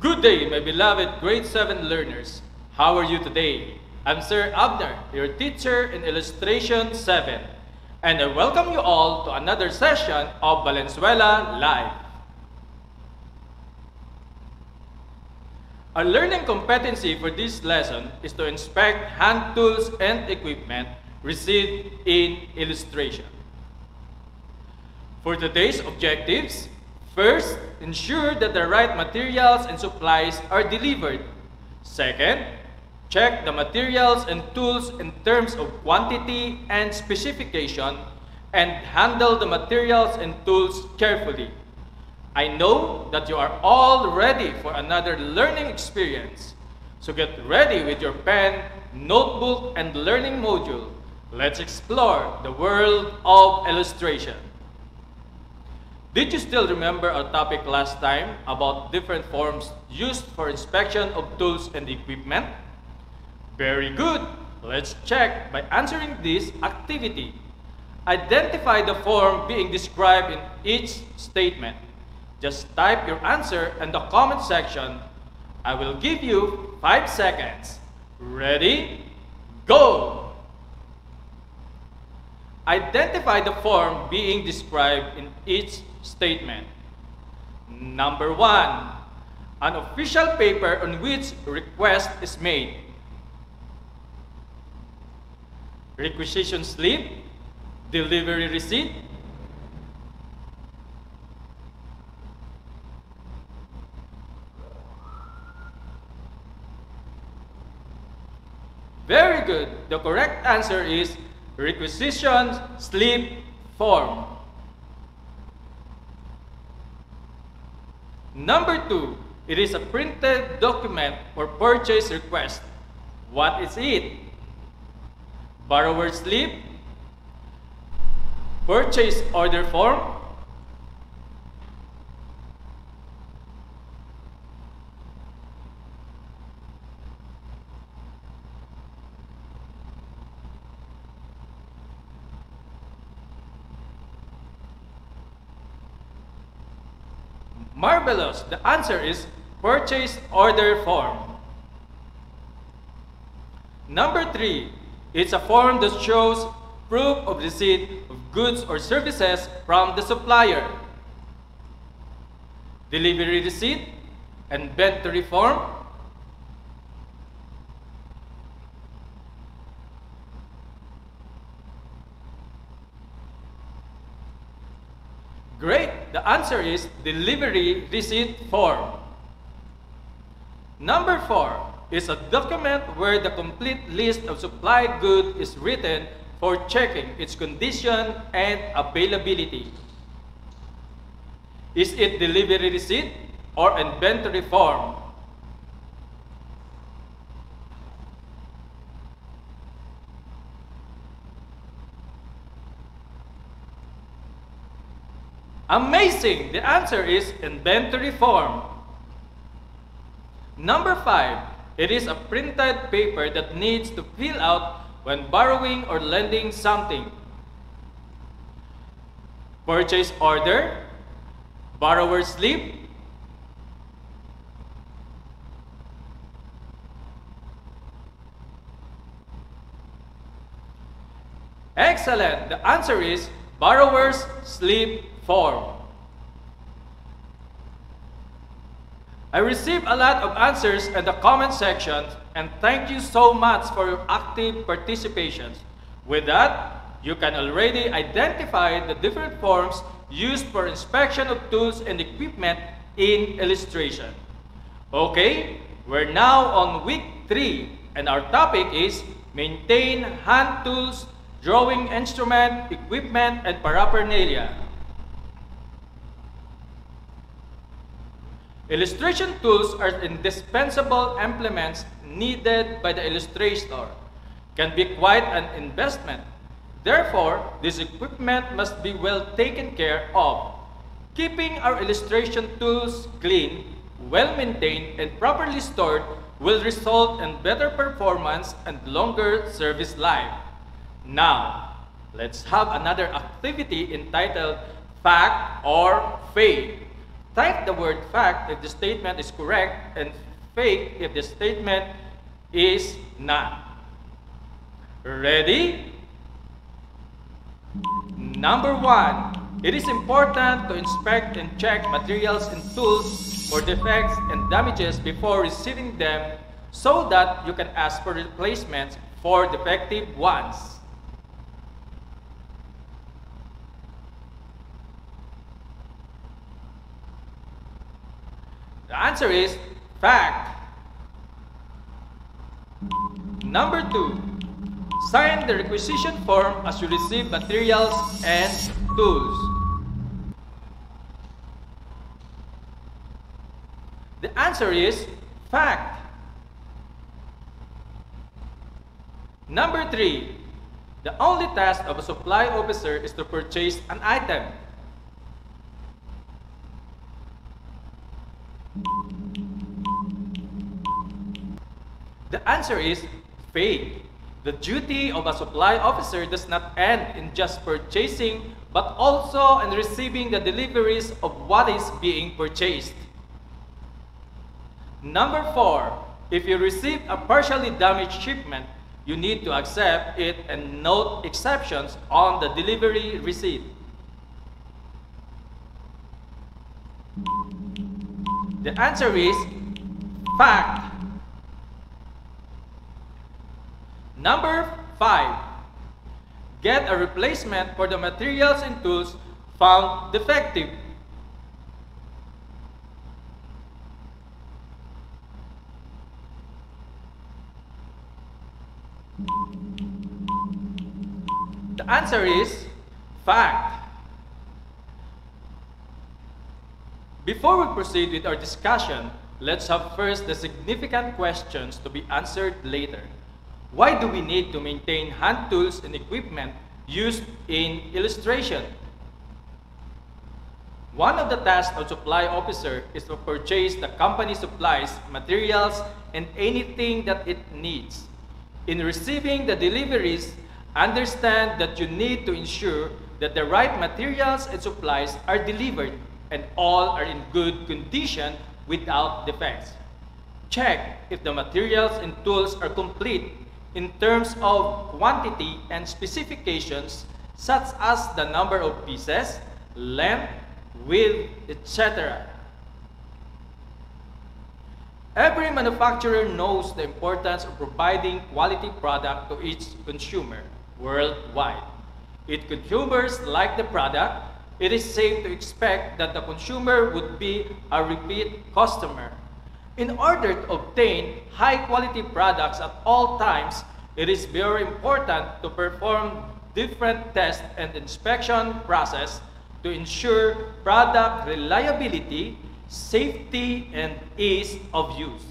Good day, my beloved grade 7 learners. How are you today? I'm Sir Abner, your teacher in Illustration 7, and I welcome you all to another session of Valenzuela Live. Our learning competency for this lesson is to inspect hand tools and equipment received in illustration. For today's objectives, first, ensure that the right materials and supplies are delivered. Second, check the materials and tools in terms of quantity and specification and handle the materials and tools carefully. I know that you are all ready for another learning experience. So get ready with your pen, notebook, and learning module. Let's explore the world of illustration. Did you still remember our topic last time about different forms used for inspection of tools and equipment? Very good. Let's check by answering this activity. Identify the form being described in each statement. Just type your answer in the comment section. I will give you 5 seconds. Ready? Go! Identify the form being described in each statement. Number 1. An official paper on which request is made. Requisition slip, delivery receipt, Very good. The correct answer is requisition slip form. Number two, it is a printed document or purchase request. What is it? Borrower slip, purchase order form, Marvelous! The answer is purchase order form. Number three, it's a form that shows proof of receipt of goods or services from the supplier. Delivery receipt, and inventory form, Great! The answer is delivery receipt form. Number four is a document where the complete list of supplied goods is written for checking its condition and availability. Is it delivery receipt or inventory form? Amazing! The answer is inventory form. Number five, it is a printed paper that needs to fill out when borrowing or lending something. Purchase order, borrower slip, Excellent! The answer is borrower's slip form. I received a lot of answers in the comment section and thank you so much for your active participation. With that, you can already identify the different forms used for inspection of tools and equipment in illustration. Okay, we're now on week 3 and our topic is maintain hand tools, drawing instrument, equipment, and paraphernalia. Illustration tools are indispensable implements needed by the illustrator, can be quite an investment. Therefore, this equipment must be well taken care of. Keeping our illustration tools clean, well maintained, and properly stored will result in better performance and longer service life. Now, let's have another activity entitled Fact or Faith. Type the word fact if the statement is correct and fake if the statement is not. Ready? Number one, it is important to inspect and check materials and tools for defects and damages before receiving them so that you can ask for replacements for defective ones. The answer is fact. Number two, sign the requisition form as you receive materials and tools. The answer is fact. Number three, the only task of a supply officer is to purchase an item. The answer is fake. The duty of a supply officer does not end in just purchasing, but also in receiving the deliveries of what is being purchased. Number four, if you receive a partially damaged shipment, you need to accept it and note exceptions on the delivery receipt. The answer is fact. Number five, get a replacement for the materials and tools found defective. The answer is fact. Before we proceed with our discussion, let's have first the significant questions to be answered later. Why do we need to maintain hand tools and equipment used in illustration? One of the tasks of supply officer is to purchase the company supplies, materials, and anything that it needs. In receiving the deliveries, understand that you need to ensure that the right materials and supplies are delivered and all are in good condition without defects. Check if the materials and tools are complete in terms of quantity and specifications such as the number of pieces, length, width, etc. Every manufacturer knows the importance of providing quality product to each consumer worldwide. If consumers like the product, it is safe to expect that the consumer would be a repeat customer. In order to obtain high quality products at all times, it is very important to perform different test and inspection process to ensure product reliability, safety, and ease of use.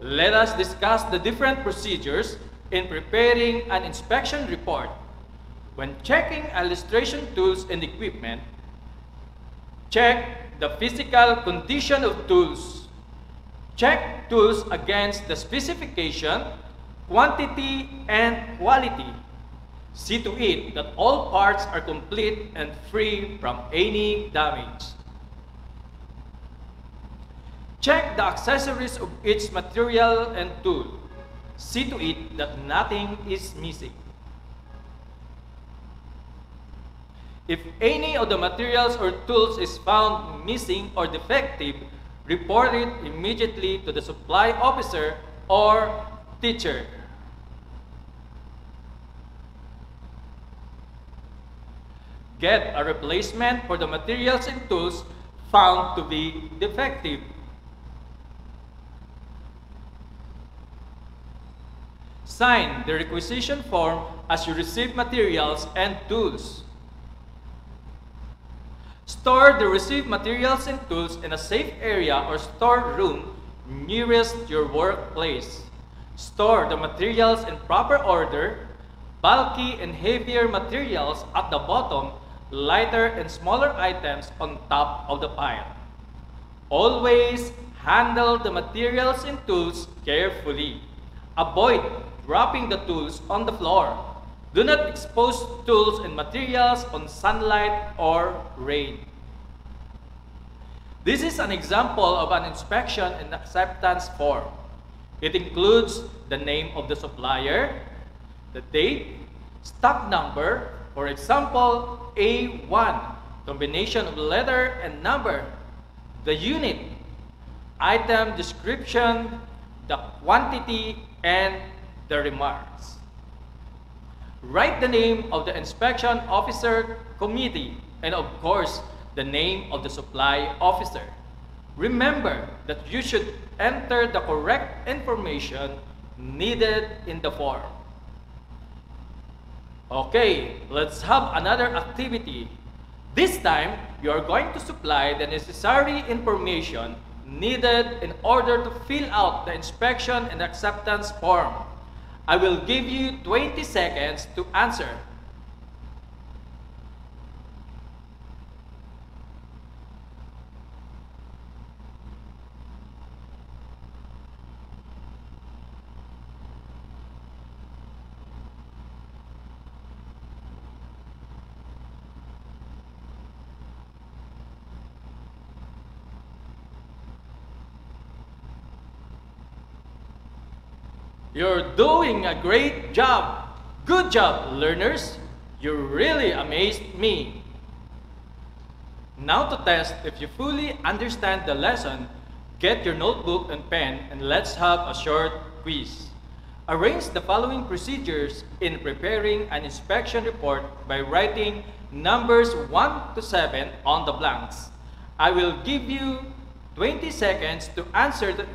Let us discuss the different procedures in preparing an inspection report. When checking illustration tools and equipment, check the physical condition of tools. Check tools against the specification, quantity, and quality. See to it that all parts are complete and free from any damage. Check the accessories of each material and tool. See to it that nothing is missing. If any of the materials or tools is found missing or defective, report it immediately to the supply officer or teacher. Get a replacement for the materials and tools found to be defective. Sign the requisition form as you receive materials and tools. Store the received materials and tools in a safe area or storeroom nearest your workplace. Store the materials in proper order, bulky and heavier materials at the bottom, lighter and smaller items on top of the pile. Always handle the materials and tools carefully. Avoid dropping the tools on the floor. Do not expose tools and materials on sunlight or rain. This is an example of an inspection and acceptance form. It includes the name of the supplier, the date, stock number, for example, A1, combination of letter and number, the unit, item description, the quantity, and the remarks. Write the name of the inspection officer committee and of course the name of the supply officer. Remember that you should enter the correct information needed in the form. Okay, let's have another activity. This time, you are going to supply the necessary information needed in order to fill out the inspection and acceptance form. I will give you 20 seconds to answer. You're doing a great job. Good job, learners. You really amazed me. Now to test if you fully understand the lesson, get your notebook and pen and let's have a short quiz. Arrange the following procedures in preparing an inspection report by writing numbers 1 to 7 on the blanks. I will give you 20 seconds to answer the,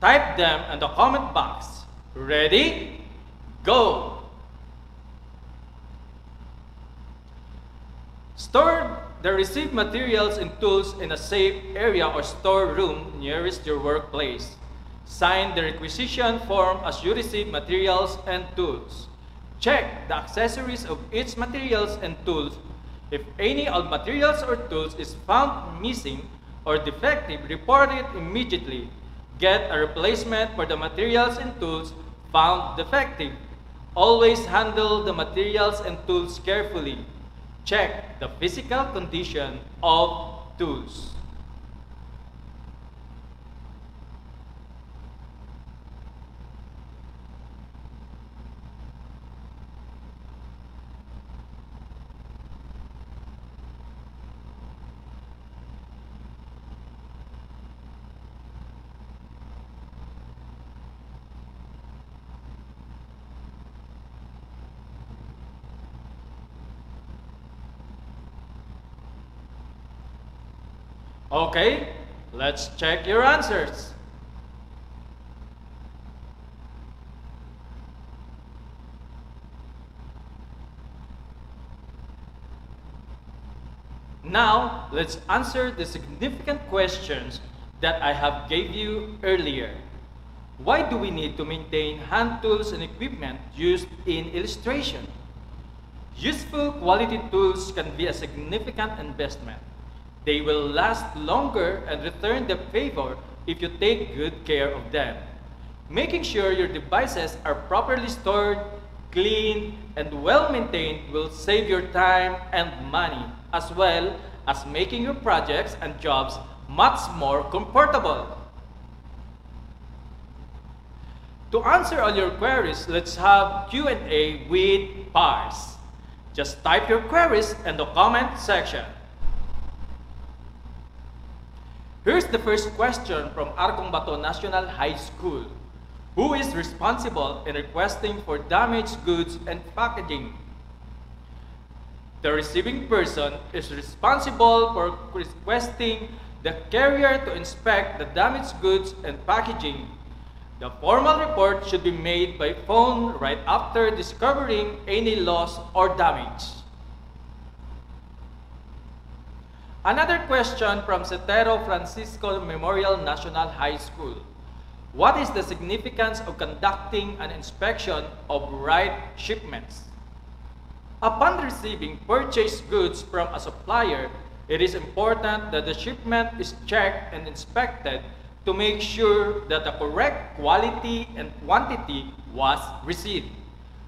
Type them in the comment box. Ready? Go! Store the received materials and tools in a safe area or storeroom nearest your workplace. Sign the requisition form as you receive materials and tools. Check the accessories of each materials and tools. If any of materials or tools is found missing or defective, report it immediately Get a replacement for the materials and tools found defective. Always handle the materials and tools carefully. Check the physical condition of tools. Okay, let's check your answers. Now, let's answer the significant questions that I have gave you earlier. Why do we need to maintain hand tools and equipment used in illustration? Useful quality tools can be a significant investment. They will last longer and return the favor if you take good care of them. Making sure your devices are properly stored, clean, and well maintained will save your time and money, as well as making your projects and jobs much more comfortable. To answer all your queries, let's have Q&A with PARS. Just type your queries in the comment section. Here's the first question from Arkong Bato National High School. Who is responsible in requesting for damaged goods and packaging? The receiving person is responsible for requesting the carrier to inspect the damaged goods and packaging. The formal report should be made by phone right after discovering any loss or damage. Another question from Sitero Francisco Memorial National High School. What is the significance of conducting an inspection of right shipments? Upon receiving purchased goods from a supplier, it is important that the shipment is checked and inspected to make sure that the correct quality and quantity was received.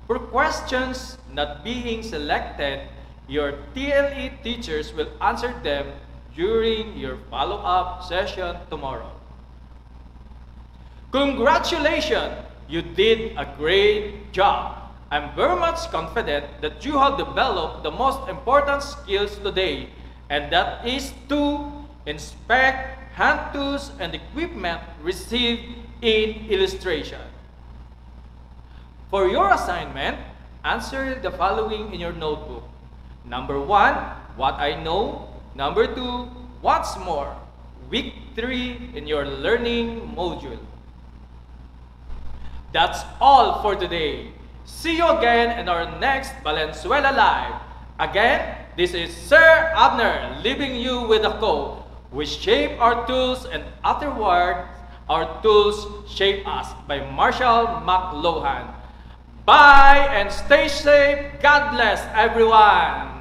For questions not being selected, your TLE teachers will answer them during your follow-up session tomorrow. Congratulations! You did a great job. I'm very much confident that you have developed the most important skills today, and that is to inspect hand tools and equipment received in illustration. For your assignment, answer the following in your notebook. Number one, what I know. Number two, what's more. Week three in your learning module. That's all for today. See you again in our next Valenzuela Live. Again, this is Sir Abner leaving you with a quote. We shape our tools and afterward, our tools shape us by Marshall McLuhan. Bye and stay safe. God bless everyone.